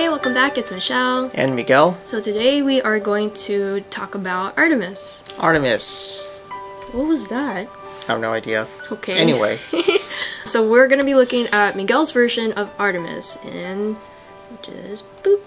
Hey, welcome back. It's Michelle. And Miguel. So today we are going to talk about Artemis. Artemis. What was that? I have no idea. Okay. Anyway. so we're going to be looking at Miguel's version of Artemis and just boop.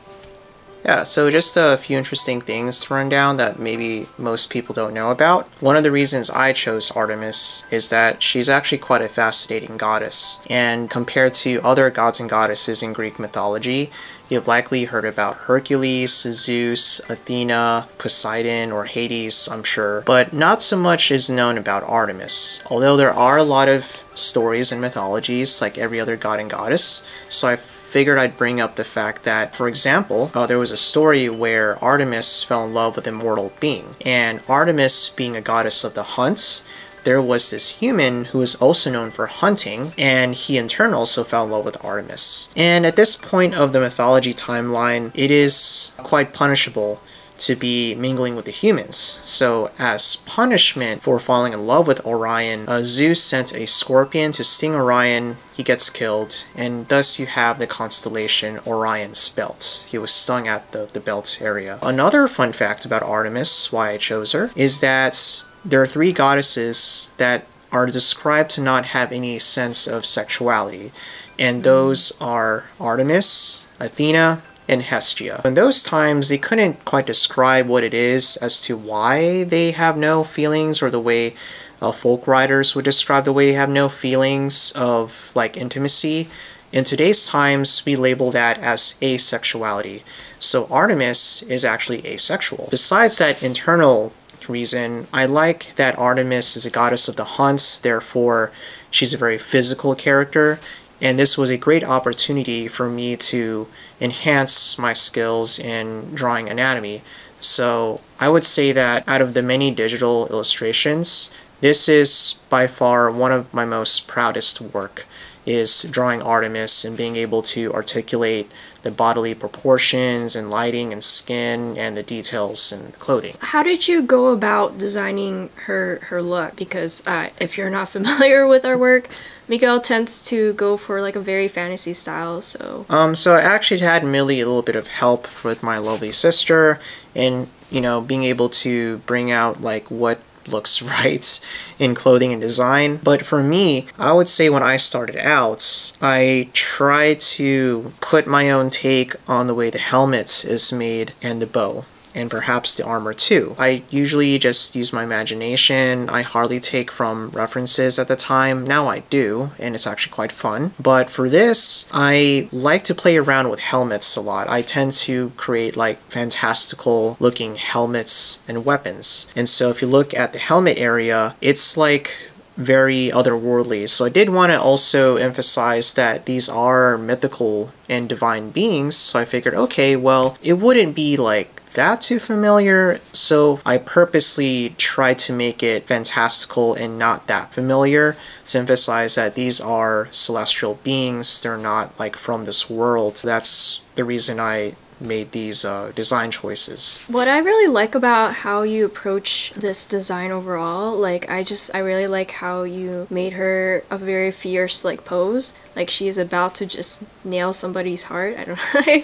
Yeah, so just a few interesting things to run down that maybe most people don't know about. One of the reasons I chose Artemis is that she's actually quite a fascinating goddess. And compared to other gods and goddesses in Greek mythology, you've likely heard about Hercules, Zeus, Athena, Poseidon, or Hades, I'm sure. But not so much is known about Artemis. Although there are a lot of stories and mythologies like every other god and goddess, so I figured I'd bring up the fact that, for example, uh, there was a story where Artemis fell in love with a mortal being. And Artemis, being a goddess of the hunts, there was this human who was also known for hunting, and he in turn also fell in love with Artemis. And at this point of the mythology timeline, it is quite punishable to be mingling with the humans. So, as punishment for falling in love with Orion, uh, Zeus sent a scorpion to sting Orion. He gets killed, and thus you have the constellation Orion's belt. He was stung at the, the belt area. Another fun fact about Artemis, why I chose her, is that there are three goddesses that are described to not have any sense of sexuality, and those are Artemis, Athena, and Hestia. In those times, they couldn't quite describe what it is as to why they have no feelings or the way uh, folk writers would describe the way they have no feelings of like intimacy. In today's times, we label that as asexuality. So Artemis is actually asexual. Besides that internal reason, I like that Artemis is a goddess of the hunts, therefore she's a very physical character and this was a great opportunity for me to enhance my skills in drawing anatomy. So I would say that out of the many digital illustrations, this is by far one of my most proudest work is drawing Artemis and being able to articulate the bodily proportions and lighting and skin and the details and clothing. How did you go about designing her her look? Because uh, if you're not familiar with our work, Miguel tends to go for like a very fantasy style, so. Um, so I actually had Millie a little bit of help with my lovely sister and you know, being able to bring out like what looks right in clothing and design. But for me, I would say when I started out, I tried to put my own take on the way the helmet is made and the bow and perhaps the armor too. I usually just use my imagination. I hardly take from references at the time. Now I do, and it's actually quite fun. But for this, I like to play around with helmets a lot. I tend to create like fantastical looking helmets and weapons. And so if you look at the helmet area, it's like very otherworldly. So I did want to also emphasize that these are mythical and divine beings. So I figured, okay, well, it wouldn't be like that too familiar, so I purposely tried to make it fantastical and not that familiar to emphasize that these are celestial beings, they're not like from this world. That's the reason I made these uh, design choices. What I really like about how you approach this design overall, like I just I really like how you made her a very fierce like pose, like she is about to just nail somebody's heart. I don't know,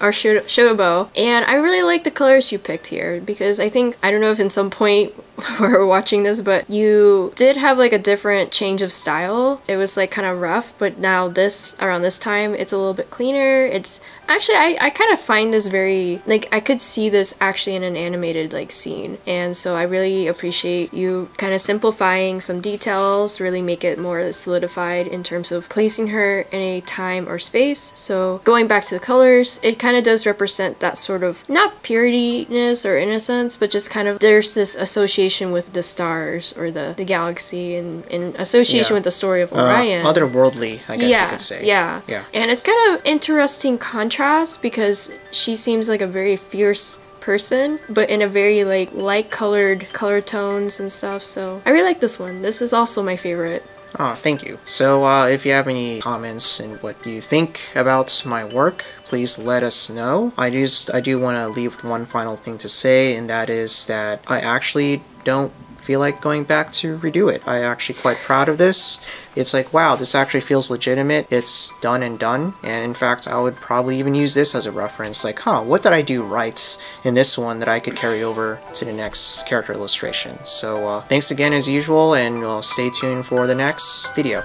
or should should bow. And I really like the colors you picked here because I think I don't know if in some point we're watching this, but you did have like a different change of style. It was like kind of rough, but now this around this time it's a little bit cleaner. It's actually I, I kind of find this very like I could see this actually in an animated like scene. And so I really appreciate you kind of simplifying some details, really make it more solidified in terms of placing her in a time or space. So going back to the colors, it kind of does represent that sort of not purityness or innocence, but just kind of there's this association association with the stars or the, the galaxy and in association yeah. with the story of uh, Orion. Uh, otherworldly, I guess yeah, you could say. Yeah. Yeah. And it's kind of interesting contrast because she seems like a very fierce person, but in a very like light colored color tones and stuff. So I really like this one. This is also my favorite. Oh, thank you. So, uh, if you have any comments and what you think about my work, please let us know. I just I do want to leave one final thing to say, and that is that I actually don't feel like going back to redo it. I'm actually quite proud of this. It's like, wow, this actually feels legitimate. It's done and done. And in fact, I would probably even use this as a reference. Like, huh, what did I do right in this one that I could carry over to the next character illustration? So uh, thanks again as usual, and uh, stay tuned for the next video.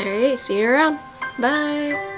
Alright, see you around. Bye!